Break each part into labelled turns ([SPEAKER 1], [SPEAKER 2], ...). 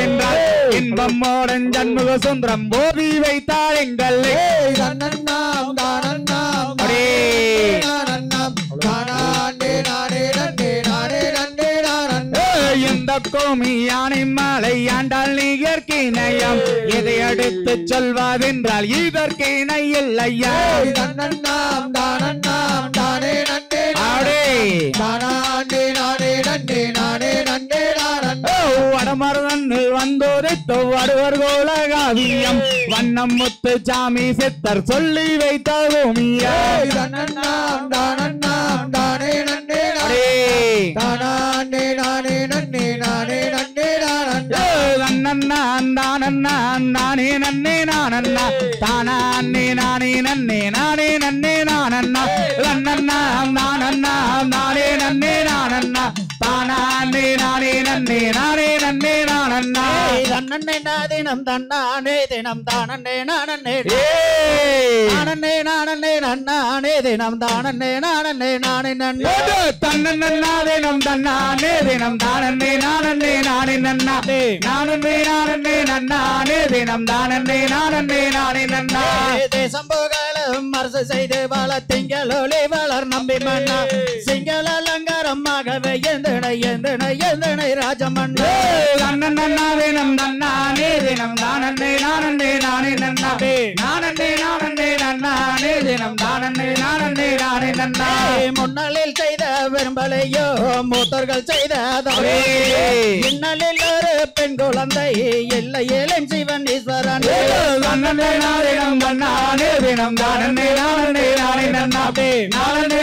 [SPEAKER 1] என்றால் இன்பம் மோடன் ஜன்முக சுந்தரம் போதி வைத்தார் எங்கள் இந்த கோமி யானை மாலை ஆண்டால் அடுத்து சொல்வதென்றால் இதற்கு இணை இல்லையா?
[SPEAKER 2] ஏய் தன்னண்ணாம் தானண்ணாம் தானே தானே நானே நன்னே நானே நானண்ணா
[SPEAKER 1] வடமருதன்னில் வந்தோரை தொவ்வடுவர் கோலகாவியம். வண்ணம் முத்து சாமி சித்தர் சொல்லி வைத்த பூமியா
[SPEAKER 2] நானே நன்னே நானே நன்னே நானண்ணா.
[SPEAKER 1] தானே நானே நன்னே நானே நன்னே நானண்ணா. நன்னண்ணா நானண்ணா நானே நன்னே நானண்ணா. தானே நானே நன்னே நானே
[SPEAKER 3] தன்னே தினம் தன்னானே தினம் தானே நானே நானே நானே நன்னானே தினம் தானே நானே நானே நன்னே.
[SPEAKER 1] தன்னே நம் தன்னானே தினம் தானே நானே நானே நன்னா. நானே நானே நன்னானே தினம் தானே நானே நானே நன்னா.
[SPEAKER 3] தேசம் புகழும் அரசு செய்து வள திங்கள் ஒளி வளர் நம்பி மன்னா. சிங்கள அலங்காரமாகவே எந்தனை எந்தனை எந்தனை ராஜமன்னா.
[SPEAKER 1] நன்னானே நம் நன்னானே தினம் தானே நானே நானே நன்னா நானே நானே நன்னானே தினம் தானே நானே நானே நன்னா.
[SPEAKER 3] முன்னலில் செய்த விரும்பலையோ மூத்தர்கள் செய்த. இன்னலில் ஒரு பெண் குழந்தை இல்லை ஏழன் சிவன் ஈஸ்வரன்.
[SPEAKER 1] நன்னே நானே நம் நன்னானே தினம் தானே நானே நானே நன்னா. நானே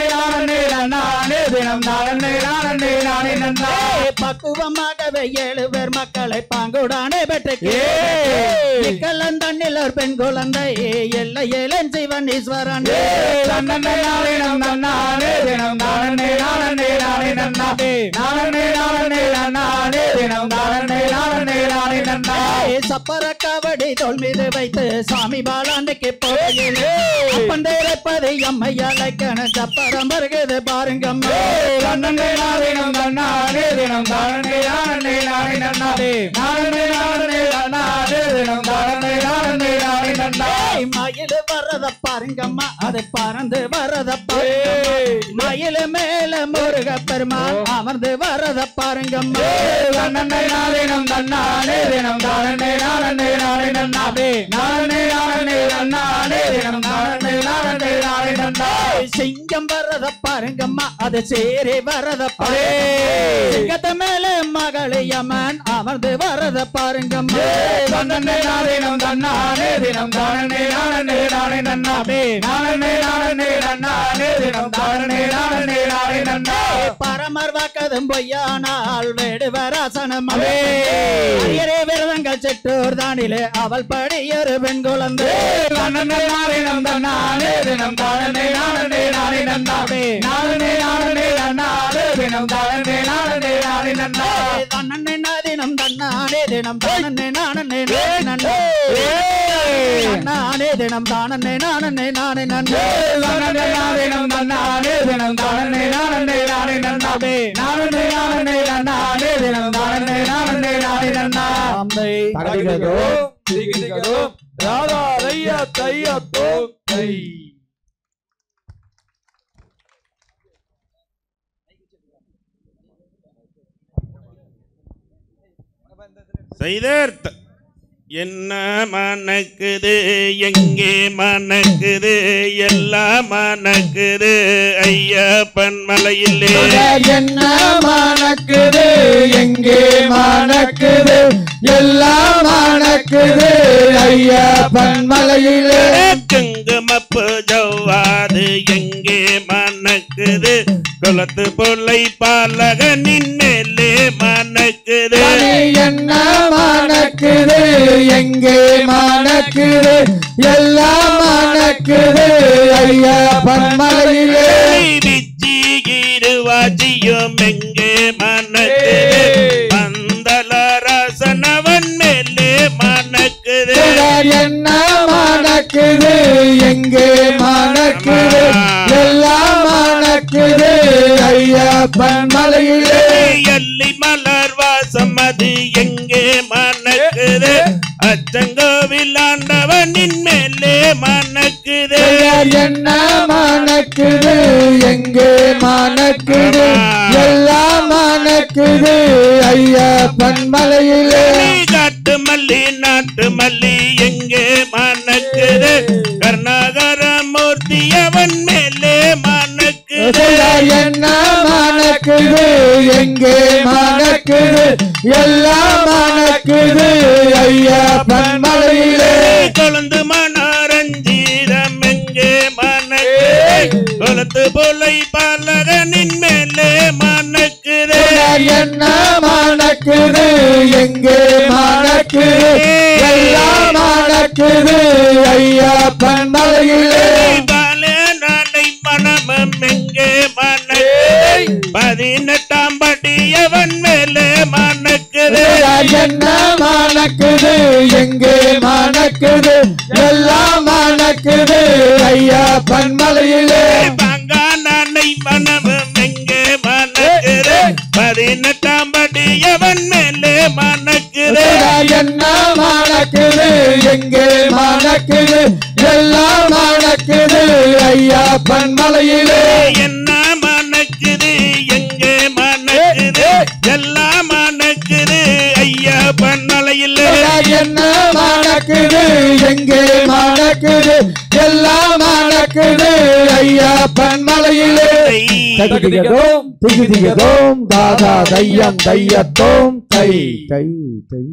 [SPEAKER 3] பக்குவமாகவே ஏழு பேர் மக்களை பாங்குடானே பெற்று
[SPEAKER 1] ஏய்.
[SPEAKER 3] தண்ணில் ஒரு பெண் குழந்தை இல்லை ஏழன் சிவன் ஈஸ்வரன். சப்பர காவடி தோல் மீது வைத்து சாமி பாலாண்டுக்கு போகையில். அப்பந்தேரப்பது அம்மையாலை கண சப்பரம் வருகிறது பாருங்கம்மா.
[SPEAKER 1] நன்னே நானே நம் நன்னானே தினம் தானே நானே நானே நன்னா நானே நானே நன்னானே தினம் தானே நானே நானே நன்னா
[SPEAKER 3] மயில் வரத பாருங்கம்மா அது பறந்து வரத மயில் மேல முருக பெருமான் அமர்ந்து வரத பாருங்கம்மா
[SPEAKER 1] நன்னே நானே நம் நன்னானே தினம் தானே நானே நானே நன்னா நானே தினம் தானே நானே நானே நன்னா
[SPEAKER 3] சிங்கம் வரத பாருங்கம்மா அது சேரி வரத பாரு சிங்கத்து மேல மகளியம்மன் அமர்ந்து வரத பாருங்கம்மா.
[SPEAKER 1] நன்னே நானே நம் நன்னானே தினம் தானே நானே நானே நன்னா. நானே நானே நன்னானே தினம் தானே நானே நானே நன்னா.
[SPEAKER 3] பரமர் வாக்கதும் பொய்யானால் வேடுவராசனம் விரதங்கள் செட்டூர் தானிலே அவள் படியொரு பெண் குழந்தை.
[SPEAKER 1] நன்னே நானே நம் நன்னானே தினம் தானே நானே நானே நன்னா நானே நானே நன்னானே தினம் தானே நானே நானே நன்னா.
[SPEAKER 3] தன்னே நாதினம் தன்னானே தினம். தானே நானே நன்னே. நானே தினம் தானே நானே நானே நன்னே.
[SPEAKER 1] நானே நம் நன்னானே தினம். தானே நானே நானே நன்னா நானே நானே நன்னானே தினம். தானே நானே நானே நன்னா.
[SPEAKER 3] அம்மை
[SPEAKER 2] தகதிகதோ திகதிகதோ ராதா ரையா தையா தோ தை
[SPEAKER 4] செய்தர். த- என்ன மணக்குது? எங்கே மணக்குது? எல்லாம் மணக்குது. ஐயப்பன் மலையிலே.
[SPEAKER 2] என்ன மணக்குது? எங்கே மணக்குது? எல்லாம் மணக்குது. ஐயப்பன் மலையிலே.
[SPEAKER 4] குங்குமப்பு ஜவ்வாது எங்கே மணக்குது. குளத்து பொல்லை பாலகனின் மேலே மணக்குது.
[SPEAKER 2] என்ன மணக்குது? எங்கே மணக்குது? எல்லாம் மணக்குது. ஐயப்பன் மலையிலே
[SPEAKER 4] பிச்சி இருவாச்சியும் எங்கே
[SPEAKER 2] ஐயப்பன் மலையிலே
[SPEAKER 4] எல்லை மலர் வாசம் அது எங்கே மணக்குது?
[SPEAKER 2] அச்சங்க நடக்குது. எல்லாம் நடக்குது. ஐயப்பன் மலையிலே தகுதிகதோம் திகுதிகதோம் தாதா தையம் தையத்தோம் தை தை தை.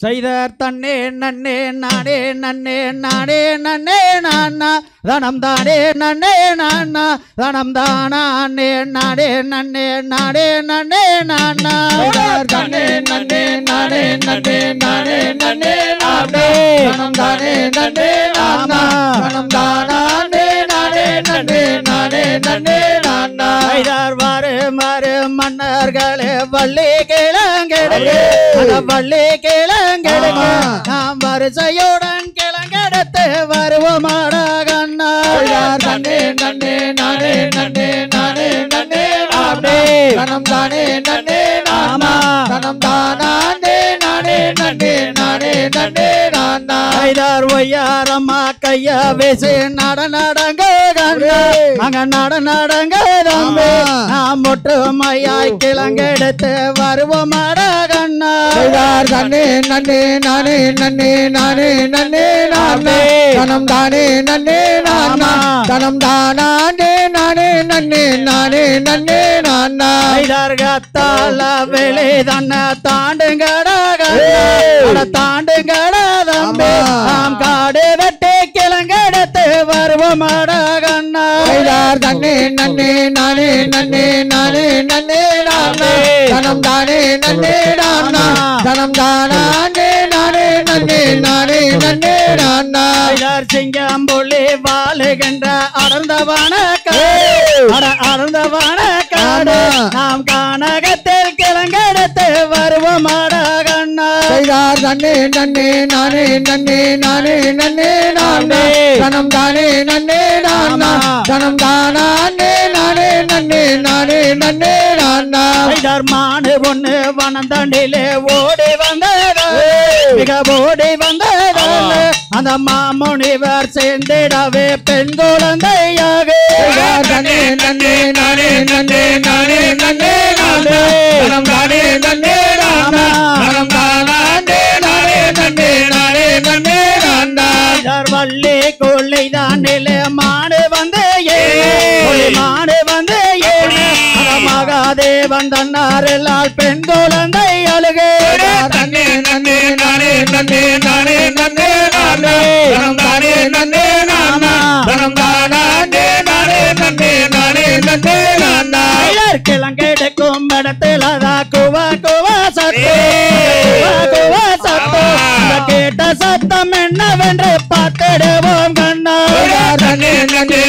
[SPEAKER 3] செய்தார் தன்னே நன்னே நானே நன்னே நானே நன்னே நானா. தனம் தானே நன்னே நானா. தனம் தானா அண்ணே நானே நன்னே நானே நன்னே நானா.
[SPEAKER 2] செய்தார் தன்னே நன்னே நானே நன்னே நானே நன்னே நானே. தனம் தானே நன்னே நானா. தனம் தானே நானே நன்னே நானே நன்னே நானா.
[SPEAKER 3] செய்தார் வாரு மாறு மன்னர்களே வள்ளி அந்த வள்ளி கிழங்கெடுக்கு
[SPEAKER 2] ஆமா.
[SPEAKER 3] நாம் வரிசையுடன் கிழங்கெடுத்து வருவோமாடா கண்ணா.
[SPEAKER 2] தன்னே நன்னே நானே நன்னே நானே நன்னே நானே தனம் தானே நன்னே நானா தனம் தானே நானே நன்னே நானே நன்னே நானா
[SPEAKER 3] ஐதார் ஒய்யாரம்மா கைய வீசி நட நடங்க. அங்க நட நடங்க தம்பி. நாம் ஒற்றுமையாய் கிழங்கெடுத்து வருவோமாடா கண்ணா.
[SPEAKER 2] செய்தார் தன்னே நன்னே நானே நன்னே நானே நன்னே நானே தனம் தானே நன்னே நானா தனம் தானே நானே நன்னே நானே நன்னே நானா
[SPEAKER 3] கத்தால வெளி தன்ன தாண்டுங்கடா தாண்டுங்கடா தம்பி. நாம் காடு வெட்டி கிழங்கெடுத்து வருவோமாடா கண்ணா
[SPEAKER 2] செய்தார் தன்னே நன்னே நானே நன்னே நானே நன்னே நானா. தனம் தானே நன்னே நானா. தனம் தானே நானே நன்னே நானே நன்னே நானா.
[SPEAKER 3] ஐதார் சிங்கம் புள்ளி வாழுகின்ற அடர்ந்தவான காடு. அட அடர்ந்தவான காடு. நாம் கானகத்தில் கிழங்கெடுத்து வருவோமாடா கண்ணா.
[SPEAKER 2] செய்தார். தன்னே நன்னே நானே நன்னே நானே நன்னே நானே. தனம் தானே நன்னே நானா
[SPEAKER 3] ஐதார் மாடு ஒண்ணு வனந்தண்டிலே ஓடி வந்ததா. மிக ஓடி வந்ததா. அந்த மாமுனிவர் சேர்ந்திடவே பெண் குழந்தையாக.
[SPEAKER 2] தன்னே நன்னே நானே நன்னே நானே நன்னே நானே. தானே நன்னே நானா. நானே நன்னே நானே நன்னே நானா.
[SPEAKER 3] ஐதார் வள்ளி கொள்ளை வந்தாரெல்லால் பெண் குழந்தை அழுகே.
[SPEAKER 2] நன்னே நன்னே நானே நன்னே நானே நன்னே நானே. தனம் தானே நன்னே நானா. தனம் தானே நானே. நன்னே நானே நன்னே நானா
[SPEAKER 3] கேட்ட சத்தம் என்னவென்று பார்த்திடுவோம் கண்ணா.
[SPEAKER 1] நன்னே நன்னே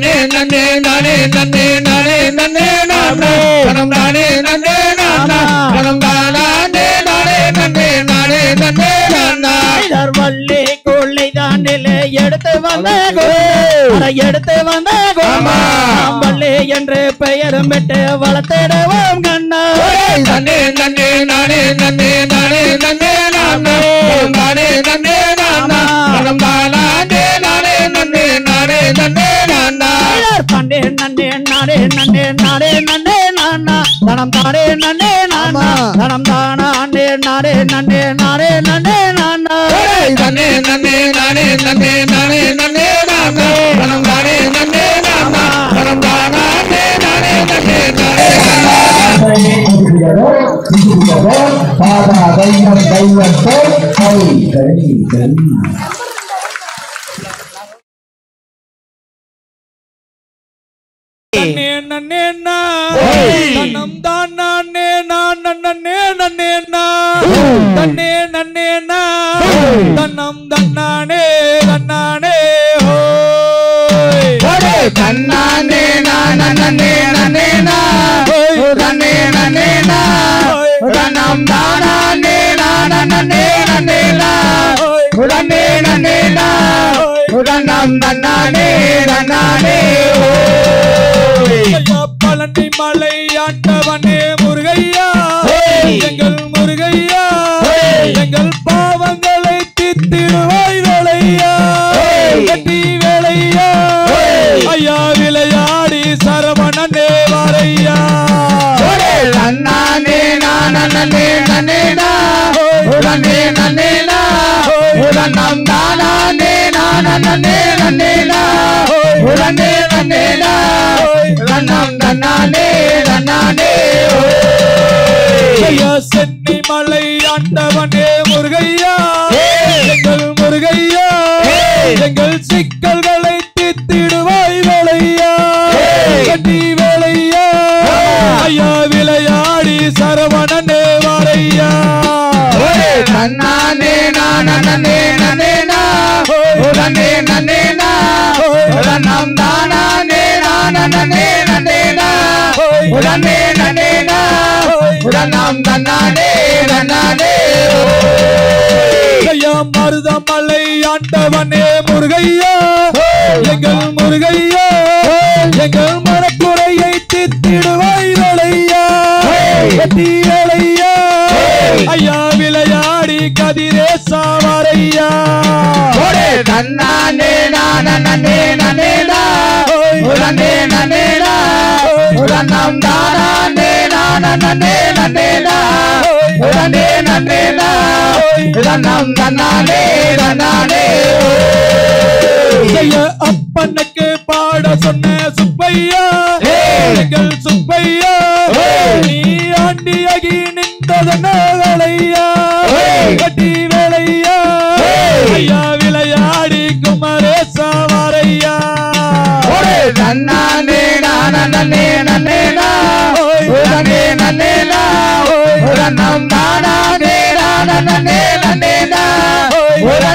[SPEAKER 1] நன்னே நன்னே நானே நன்னே நானே நன்னே நானே. பணம் தானே நன்னே நானா. பணம் தானே நானே நன்னே நானே நன்னே நானா.
[SPEAKER 3] வள்ளி கொள்ளை எடுத்து வந்த அதை எடுத்து வந்த
[SPEAKER 1] ஆமா.
[SPEAKER 3] நாம் வள்ளி என்று பெயரும் விட்டு வளர்த்திடுவோம் கண்ணா.
[SPEAKER 1] நன்னே நானே நன்னே நானே
[SPEAKER 3] தனம் தானே நன்னே நானா தனம் தானா அண்ணே நானே நன்னே நானே நன்னே நானா
[SPEAKER 1] நன்னே நன்னே நானே நன்னே நானே நன்னே நானா பணம் தானே நன்னே நானா பணம் தானே நானே நன்னே நானே
[SPEAKER 2] பாதா தெய்வம் தெய்வத்தோ கை கை கை.
[SPEAKER 5] நன்னே நன்னே நா தன்னம் தான் நானே நான் நன்னே நன்னே நா. தன்னே நன்னே நா. தன்னம் தன்னானே தன்னானே ஹோய்
[SPEAKER 1] தன்னானே நானே. நன்னே நன்னே நா. நன்னே நன்னே நா. தன்னம் தானே நானே நன்னே நன்னே நா. நன்னே நன்னே நா.
[SPEAKER 5] பழனி மலை ஆண்டவனே முருகையா. எங்கள் முருகையா. எங்கள் பாவங்களை தித்திடுவாய் வேலையா கட்டி வேலையா. ஐயா விளையாடி சரவணனே வரையா
[SPEAKER 1] நன்னானே நானே நன்னே நன்னே நா நன்னே நன்னே நா தன்னம் தானே நானே நன்னே நன்னே நா நன்னே நன்னே நா தன்னம் தன்னானே தன்னானே
[SPEAKER 5] ஐயா சென்னை மலை ஆண்டவனே முருகையா. எங்கள் முருகையா. எங்கள் சிக்கல்களை தித்திடுவாய் வேலையா. கட்டி வேலையா. ஐயா விளையாடி சரவணனே வரையா.
[SPEAKER 1] நன்னானே நானே தானே நானே நன்னே நன்னே நா. நன்னே நன்னே நா தன்னம் தன்னானே தன்னானே
[SPEAKER 5] ஐயா மருதமலை ஆண்டவனே முருகையா. எங்கள் முருகையா. எங்கள் மனக்குறையை தித்திடுவாய் வேலையா வேலையா ஐயா விளையாடி கதிரேசா வரையா
[SPEAKER 1] தன்னானே நானே நன்னே தன்னம் தானே நானே நன்னே நன்னே நா. நன்னே நன்னே தன்னானே தன்னானே
[SPEAKER 5] அப்பனுக்கு பாட சொன்ன சுப்பையா.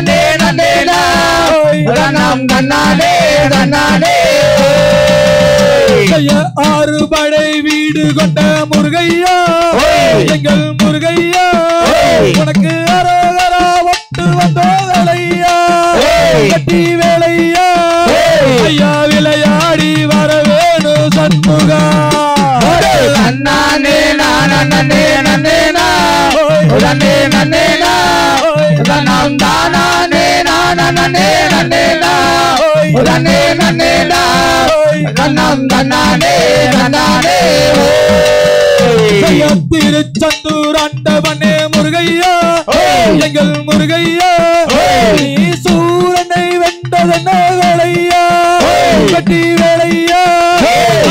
[SPEAKER 1] நன்னே நன்னே நா. தன்னம் தன்னானே தன்னானே
[SPEAKER 5] ஐயா ஆறு படை வீடு கொண்ட முருகையா. எங்கள் முருகையா. உனக்கு அரோகரா ஒட்டு வந்தோ வேலையா கட்டி வேலையா. ஐயா விளையாடி வர வேணு சண்முகா.
[SPEAKER 1] நன்னானே நானே நன்னே நன்னே நா நன்னே நன்னே நா தன்னம் தானே நானே நன்னே நன்னே நா நன்னே நன்னே நா தன்னம் தன்னானே தன்னானே
[SPEAKER 5] ஐயா திருச்செந்தூர் ஆண்டவனே முருகையா எங்கள் முருகையா நீ சூரனை வென்றதென்ன வேலையா கட்டி வேலையா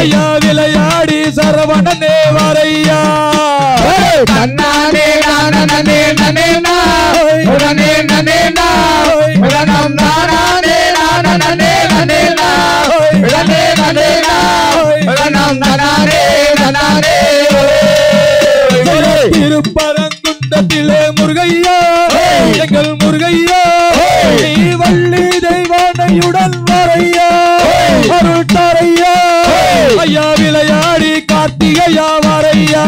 [SPEAKER 5] ஐயா விளையாடி சரவணனே வரையா
[SPEAKER 1] தன்னானே நானே
[SPEAKER 2] நானே நனே நா
[SPEAKER 5] திருப்பரங்குன்றத்திலே முருகையா. எங்கள் முருகையா. நீ வள்ளி தெய்வானையுடன் வரையா. அருள் தரையா. ஐயா விளையாடி கார்த்திகையா வரையா.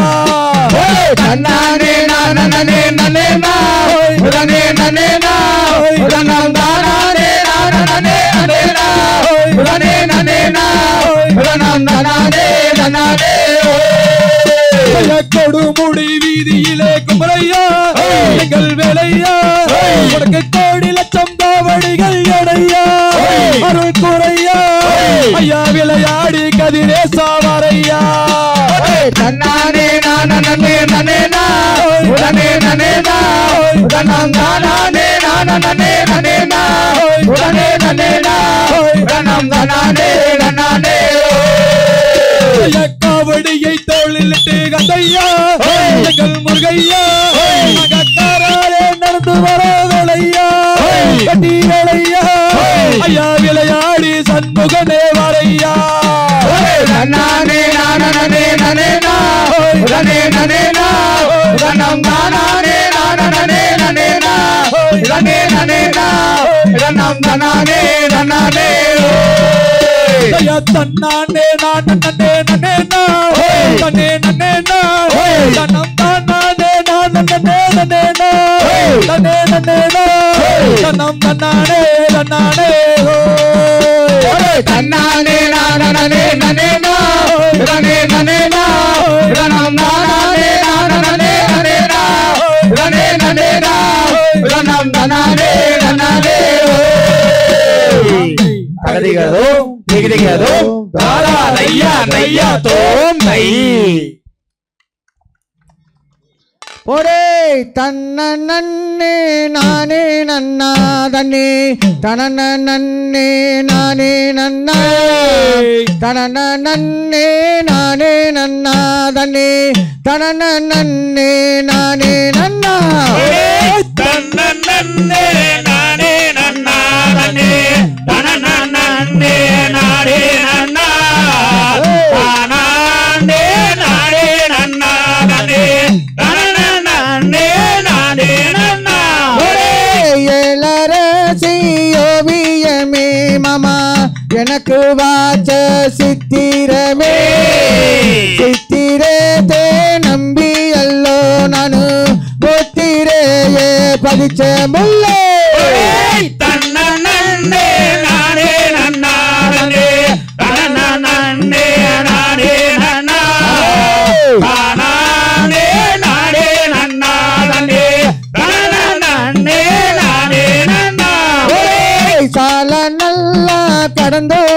[SPEAKER 2] உடனம் தானே நானே
[SPEAKER 5] காவடியை தோளிலிட்டு கந்தையா எங்கள் முருகையா மகக்காரே நடந்து வர வேலையா கட்டி வேலையா ஐயா விளையாடி சண்முகனே வரையா
[SPEAKER 2] நானே நானே நனே நனே நா. உடனம் தானே நானே நனே நா. உடனே நனே நா. உடனம் தானே நானே
[SPEAKER 5] ஐயா தன்னானே நான் நன்னே நன்னே நா நன்னே நன்னே நா தன்னம் தானானே நான் நன்னே நன்னே நா நன்னே நன்னே நா தன்னம் தன்னானே தன்னானே
[SPEAKER 2] தன்னானே நானே நனே நா உடனே
[SPEAKER 1] நையா நையா தோம் நை
[SPEAKER 2] ஒரே தன்ன நன்னே நானே நன்னா தன்னே தனன நன்னே நானே நன்னா. தனன நன்னே நானே நன்னா தன்னே தனன நன்னே நானே நன்னா.
[SPEAKER 4] தன்னே நானே
[SPEAKER 2] வாச்ச சித்திரமே. சித்திரத்தை நம்பி அல்லோ நானு. புத்திரையே பதிச்ச முல்லை.
[SPEAKER 4] தன்னே நானே நன்னானே. தனனே நானே நன்னா. நானே நன்னா
[SPEAKER 2] கடந்து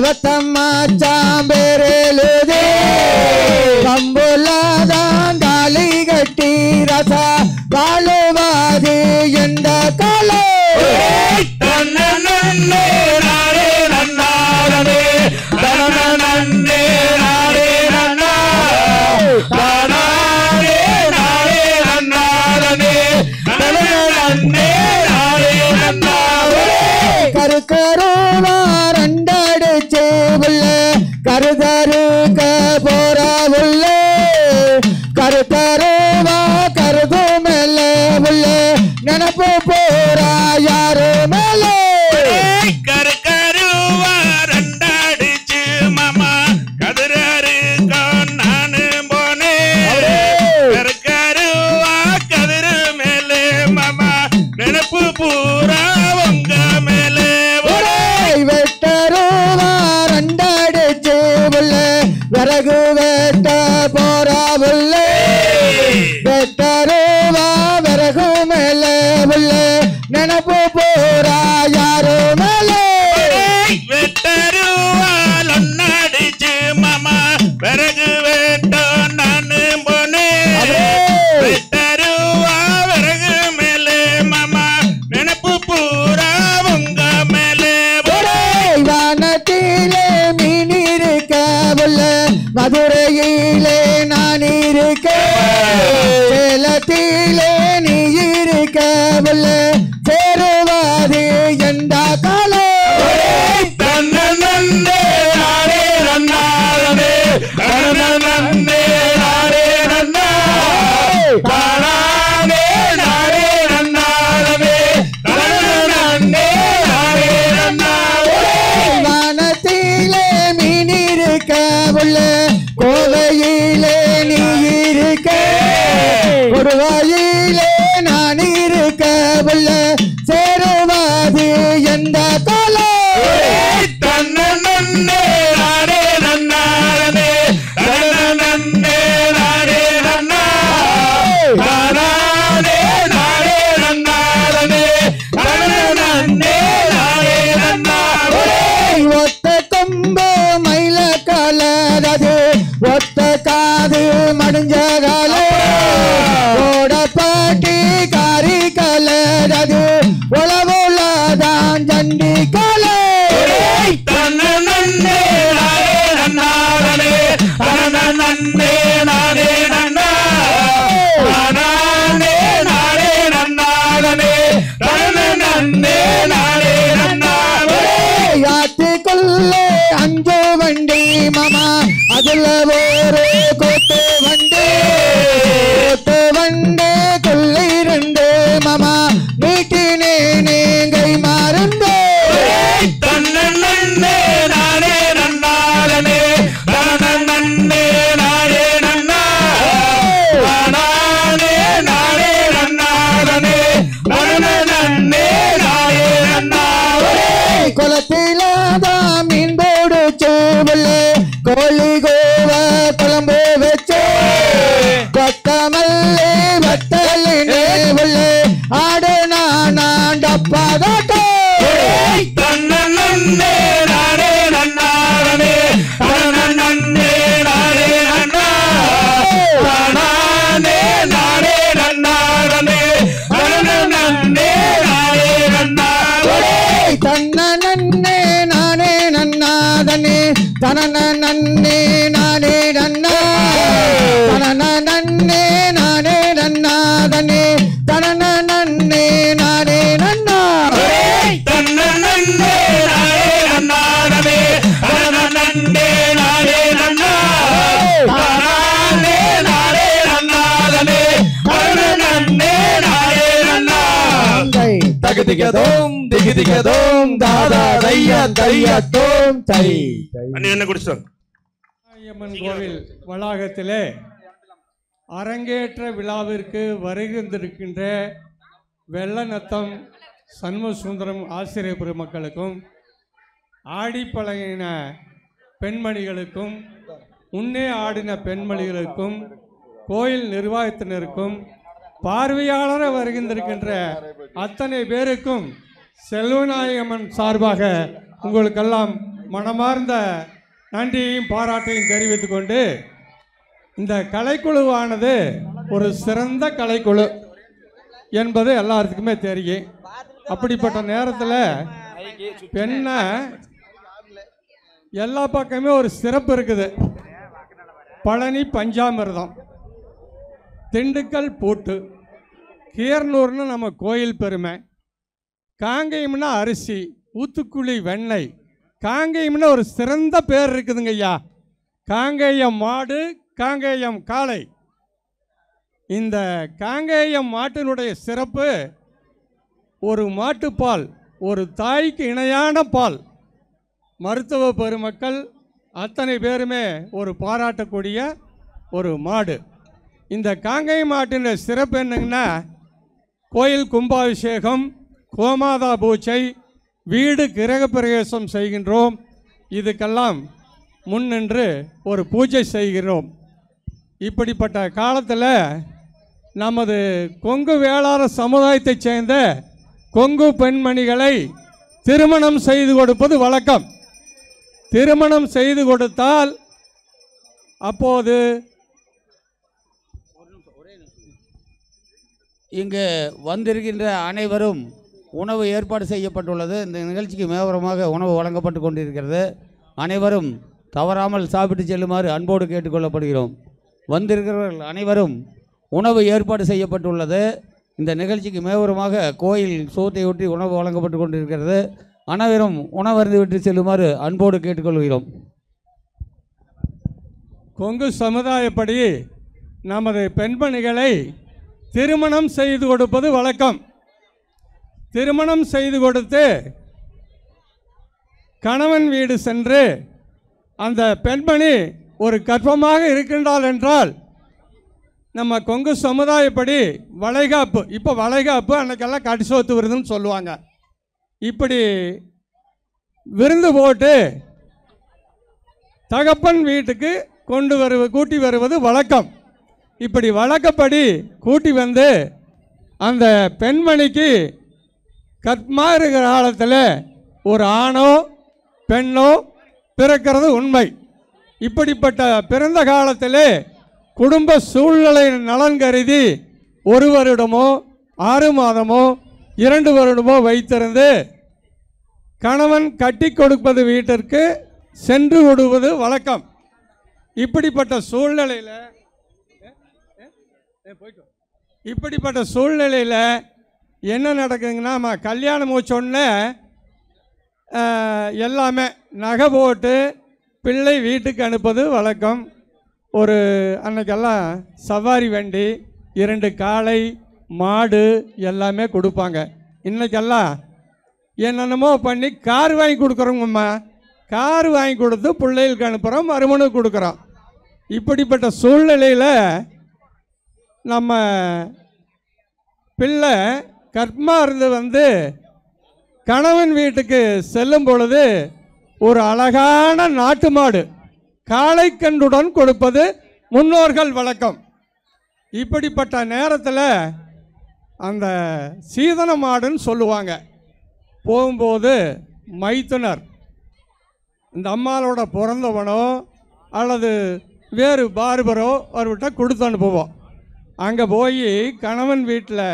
[SPEAKER 2] கவத்தம்மா சாம்பேரெழுதி கம்புலாதான் தாலி கட்டி ரசா
[SPEAKER 4] bó bó. Nicolette
[SPEAKER 6] அம்மன் கோவில் வளாகத்திலே அரங்கேற்ற விழாவிற்கு வருகின்றிருக்கின்ற வெள்ளநத்தம் சண்முகசுந்தரம் ஆசிரியர் பெருமக்களுக்கும் ஆடிப்பழகின பெண்மணிகளுக்கும் முன்னே ஆடின பெண்மணிகளுக்கும் கோயில் நிர்வாகத்தினருக்கும் பார்வையாளர வருகின்றிருக்கின்ற அத்தனை பேருக்கும் செல்வநாயகமன் சார்பாக உங்களுக்கெல்லாம் மனமார்ந்த நன்றியையும் பாராட்டையும் தெரிவித்து கொண்டு இந்த கலைக்குழுவானது ஒரு சிறந்த கலைக்குழு என்பது எல்லாத்துக்குமே தெரியும். அப்படிப்பட்ட நேரத்தில் பெண்ணை எல்லா பக்கமே ஒரு சிறப்பு இருக்குது. பழனி பஞ்சாமிர்தம் திண்டுக்கல் பூட்டு. கீரனூர்னு நம்ம கோயில் பெருமை. காங்கேயம்னா அரிசி ஊத்துக்குழி வெண்ணெய். காங்கேயம்னா ஒரு சிறந்த பேர் இருக்குதுங்க ஐயா. காங்கேயம் மாடு காங்கேயம் காளை. இந்த காங்கேயம் மாட்டினுடைய சிறப்பு ஒரு மாட்டுப்பால் ஒரு தாய்க்கு இணையான பால். மருத்துவ பெருமக்கள் அத்தனை பேருமே ஒரு பாராட்டக்கூடிய ஒரு மாடு. இந்த காங்கை மாட்டின சிறப்பு என்னங்கன்னா கோயில் கும்பாபிஷேகம் கோமாதா பூஜை வீடு கிரகப்பிரவேசம் செய்கின்றோம். இதுக்கெல்லாம் முன்னின்று ஒரு பூஜை செய்கிறோம். இப்படிப்பட்ட காலத்தில் நமது கொங்கு வேளாள சமுதாயத்தைச் சேர்ந்த கொங்கு பெண்மணிகளை திருமணம் செய்து கொடுப்பது வழக்கம். திருமணம் செய்து கொடுத்தால் அப்போது
[SPEAKER 3] இங்கு வந்திருக்கின்ற அனைவரும் உணவு ஏற்பாடு செய்யப்பட்டுள்ளது. இந்த நிகழ்ச்சிக்கு மேவரமாக உணவு வழங்கப்பட்டு கொண்டிருக்கிறது. அனைவரும் தவறாமல் சாப்பிட்டு செல்லுமாறு அன்போடு கேட்டுக்கொள்ளப்படுகிறோம். வந்திருக்கிறவர்கள் அனைவரும் உணவு ஏற்பாடு செய்யப்பட்டுள்ளது. இந்த நிகழ்ச்சிக்கு மேவரமாக கோயில் சோத்தை ஒட்டி உணவு வழங்கப்பட்டு கொண்டிருக்கிறது. அனைவரும் உணவருந்து விட்டு செல்லுமாறு அன்போடு கேட்டுக்கொள்கிறோம்.
[SPEAKER 6] கொங்கு சமுதாயப்படி நமது பெண்மணிகளை திருமணம் செய்து கொடுப்பது வழக்கம். திருமணம் செய்து கொடுத்து கணவன் வீடு சென்று அந்த பெண்மணி ஒரு கர்ப்பமாக இருக்கின்றாள் என்றால் நம்ம கொங்கு சமுதாயப்படி வளைகாப்பு இப்போ வளைகாப்பு அன்னைக்கெல்லாம் கடிசோத்து விருதுன்னு சொல்லுவாங்க. இப்படி விருந்து போட்டு தகப்பன் வீட்டுக்கு கொண்டு வருவ கூட்டி வருவது வழக்கம். இப்படி வழக்கப்படி கூட்டி வந்து அந்த பெண்மணிக்கு கத்மாறுகிற காலத்தில் ஒரு ஆணோ பெண்ணோ பிறக்கிறது உண்மை. இப்படிப்பட்ட பிறந்த காலத்தில் குடும்ப சூழ்நிலை நலன் கருதி ஒரு வருடமோ ஆறு மாதமோ இரண்டு வருடமோ வைத்திருந்து கணவன் கட்டி கொடுப்பது வீட்டிற்கு சென்று விடுவது வழக்கம். இப்படிப்பட்ட சூழ்நிலையில் இப்படிப்பட்ட சூழ்நிலையில் என்ன நடக்குதுங்கன்னா நம்ம கல்யாணம் வச்சோடனே எல்லாமே நகை போட்டு பிள்ளை வீட்டுக்கு அனுப்புவது வழக்கம். ஒரு அன்னைக்கெல்லாம் சவாரி வண்டி இரண்டு காளை மாடு எல்லாமே கொடுப்பாங்க. இன்னைக்கெல்லாம் என்னென்னமோ பண்ணி கார் வாங்கி கொடுக்குறோங்கம்மா. கார் வாங்கி கொடுத்து பிள்ளைகளுக்கு அனுப்புகிறோம் மறுமனுக்கு கொடுக்குறோம். இப்படிப்பட்ட சூழ்நிலையில் நம்ம பிள்ளை கர்மா இருந்து வந்து கணவன் வீட்டுக்கு செல்லும் பொழுது ஒரு அழகான நாட்டு மாடு காளைக்கன்றுடன் கொடுப்பது முன்னோர்கள் வழக்கம். இப்படிப்பட்ட நேரத்தில் அந்த சீதன மாடுன்னு சொல்லுவாங்க. போகும்போது மைத்துனர் இந்த அம்மாளோட பிறந்தவனோ அல்லது வேறு பார்பரோ அவர்கிட்ட கொடுத்து அனுப்புவோம். அங்கே போய் கணவன் வீட்டில்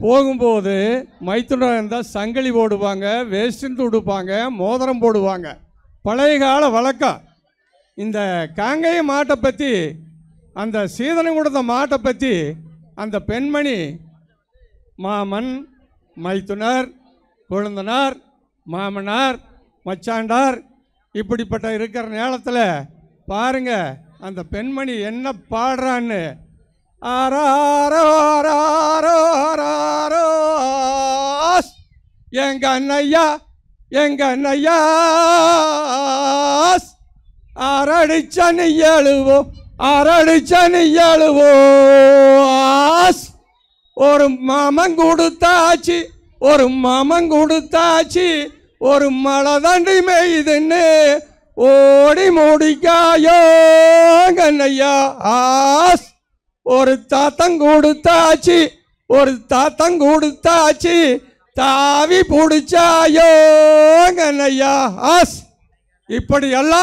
[SPEAKER 6] போகும்போது மைத்துனர் இருந்தால் சங்கிலி போடுவாங்க வேஸ்டின் உடுப்பாங்க மோதிரம் போடுவாங்க. பழைய கால வழக்கம். இந்த காங்கேய மாட்டை பற்றி அந்த சீதனை கொடுத்த மாட்டை பற்றி அந்த பெண்மணி மாமன் மைத்துனர் கொழுந்தனார் மாமனார் மச்சாண்டார் இப்படிப்பட்ட இருக்கிற நேரத்தில் பாருங்க அந்த பெண்மணி என்ன பாடுறான்னு ஆராரோ எங்க அண்ணையா எங்க அண்ணையாஸ் அரடிச்சனி அரடிச்ச நீ எழுவோ அரடிச்ச நீ ஒரு மாமன் கொடுத்தாச்சு ஒரு மாமன் கொடுத்தாச்சு ஒரு மழை தண்டி மெய்துன்னு ஓடி மூடிக்காயோ கண்ணையா ஆஸ் ஒரு தாத்தம் கொடுத்தாச்சு ஒரு தாத்தம் கொடுத்தாச்சு தாவி பிடிச்சாயோ கண்ணையா ஆஸ். இப்படி எல்லாம்